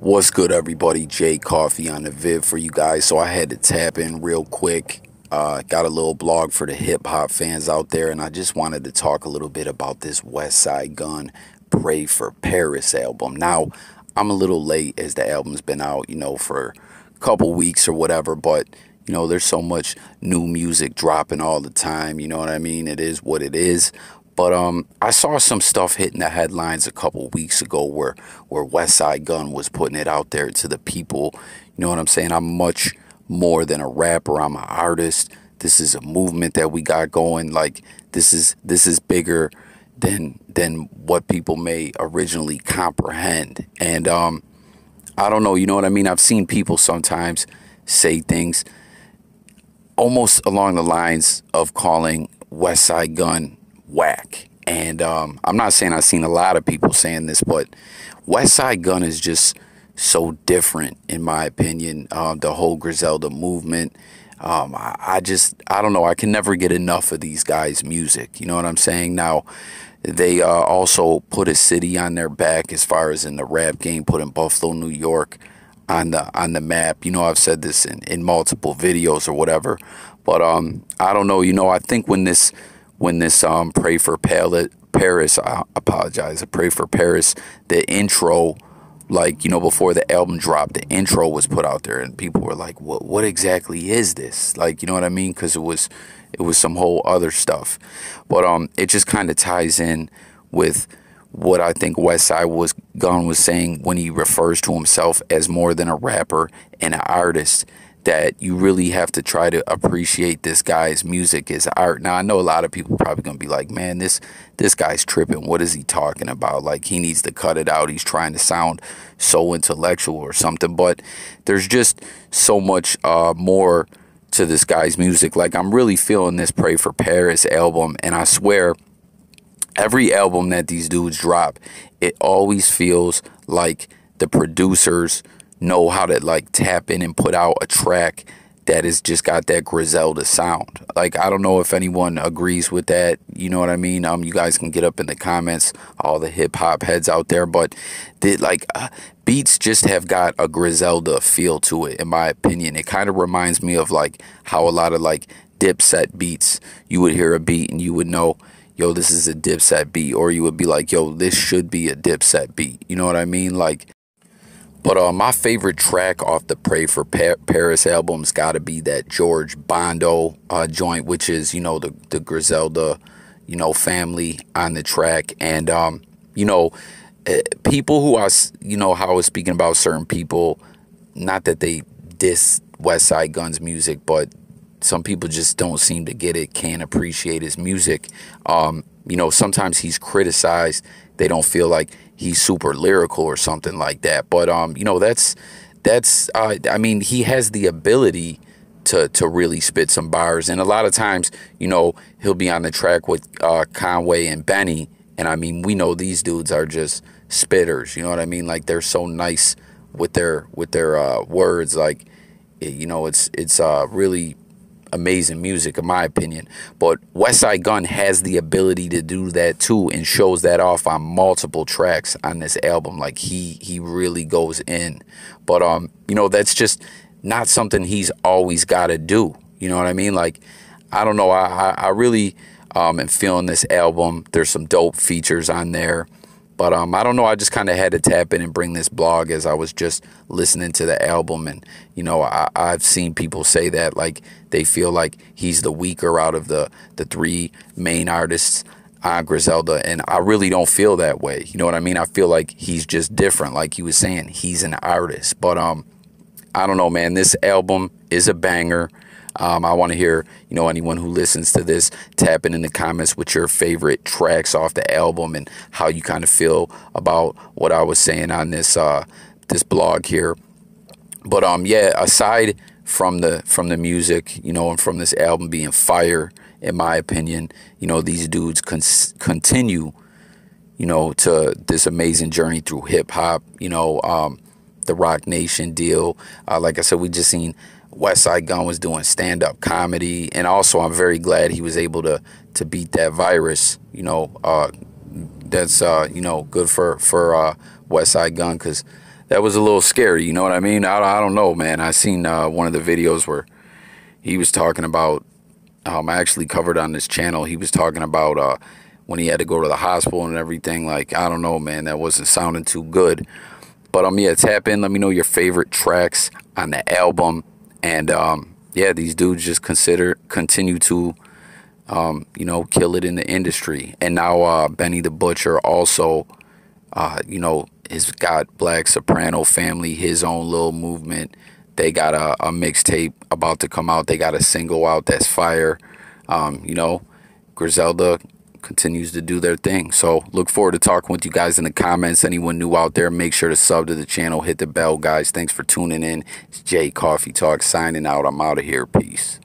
What's good, everybody? Jay Coffee on the vid for you guys. So I had to tap in real quick. Uh, got a little blog for the hip hop fans out there, and I just wanted to talk a little bit about this Westside Gunn Pray for Paris album. Now, I'm a little late as the album's been out, you know, for a couple weeks or whatever, but you know, there's so much new music dropping all the time. You know what I mean? It is what it is. But um, I saw some stuff hitting the headlines a couple weeks ago where where Westside Gunn was putting it out there to the people. You know what I'm saying? I'm much more than a rapper. I'm an artist. This is a movement that we got going. Like this is this is bigger than than what people may originally comprehend. And um, I don't know. You know what I mean? I've seen people sometimes say things almost along the lines of calling Westside Gunn whack. And um, I'm not saying I've seen a lot of people saying this, but Westside Gunn is just so different, in my opinion. Um, the whole Griselda movement. Um, I, I, just, I don't know. I can never get enough of these guys' music. You know what I'm saying? Now, they uh, also put a city on their back as far as in the rap game, putting Buffalo, New York on the on the map. You know, I've said this in, in multiple videos or whatever. But um, I don't know. You know, I think when this when this um, Pray for Paris, I apologize, Pray for Paris, the intro, like, you know, before the album dropped, the intro was put out there and people were like, what, what exactly is this? Like, you know what I mean? Because it was, it was some whole other stuff. But um, it just kind of ties in with what I think Westside was Gunn was saying when he refers to himself as more than a rapper and an artist that you really have to try to appreciate this guy's music, his art. Now I know a lot of people probably gonna be like, man, this this guy's tripping. What is he talking about? Like he needs to cut it out. He's trying to sound so intellectual or something. But there's just so much uh, more to this guy's music. Like I'm really feeling this Pray for Paris album, and I swear every album that these dudes drop, it always feels like the producers know how to like tap in and put out a track that has just got that Griselda sound. Like I don't know if anyone agrees with that. You know what I mean? Um, you guys can get up in the comments, all the hip hop heads out there. But did like uh, beats just have got a Griselda feel to it, in my opinion. It kind of reminds me of like how a lot of like Dipset beats. You would hear a beat and you would know. Yo, this is a Dipset beat, or you would be like, "Yo, this should be a Dipset beat." You know what I mean? Like, but uh, my favorite track off the Pray for pa Paris album's got to be that George Bondo uh, joint, which is, you know, the, the Griselda, you know, family on the track. And, um, you know, uh, people who I, you know, how I was speaking about certain people, not that they diss Westside Gunn's music, but some people just don't seem to get it, can't appreciate his music. Um, you know, sometimes he's criticized. They don't feel like he's super lyrical or something like that. But um, you know, that's that's uh, I mean, he has the ability to to really spit some bars, and a lot of times, you know, he'll be on the track with uh, Conway and Benny, and I mean, we know these dudes are just spitters. You know what I mean? Like they're so nice with their with their uh, words. Like you know, it's it's uh, really amazing music in my opinion. But Westside Gunn has the ability to do that too and shows that off on multiple tracks on this album. Like he he really goes in. But um, you know, that's just not something he's always gotta do. You know what I mean? Like, I don't know, I I, I really um am feeling this album. There's some dope features on there. But um, I don't know. I just kind of had to tap in and bring this blog as I was just listening to the album, and you know, I, I've seen people say that like they feel like he's the weaker out of the the three main artists on Griselda, and I really don't feel that way. You know what I mean? I feel like he's just different. Like he was saying, he's an artist. But um, I don't know, man. This album is a banger. Um, I want to hear, you know, anyone who listens to this tapping in the comments with your favorite tracks off the album and how you kind of feel about what I was saying on this uh, this blog here. But um, yeah, aside from the from the music, you know, and from this album being fire, in my opinion, you know, these dudes con continue, you know, to this amazing journey through hip hop. You know, um, the Roc Nation deal. Uh, like I said, we just seen Westside Gunn was doing stand up comedy, and also I'm very glad he was able to to beat that virus. You know, uh, that's uh, you know good for for uh, Westside Gunn because that was a little scary. You know what I mean? I, I don't know, man. I seen uh, one of the videos where he was talking about. Um, I actually covered on this channel. He was talking about uh, when he had to go to the hospital and everything. Like I don't know, man. That wasn't sounding too good. But um, yeah, tap in. Let me know your favorite tracks on the album, and um, yeah, these dudes just consider continue to, um, you know, kill it in the industry. And now uh, Benny the Butcher also, uh, you know, has got Black Soprano Family, his own little movement. They got a, a mixtape about to come out. They got a single out that's fire. Um, you know, Griselda continues to do their thing. So look forward to talking with you guys in the comments. Anyone new out there, make sure to sub to the channel, hit the bell, guys. Thanks for tuning in. It's Jay Coffee Talk signing out. I'm out of here. Peace.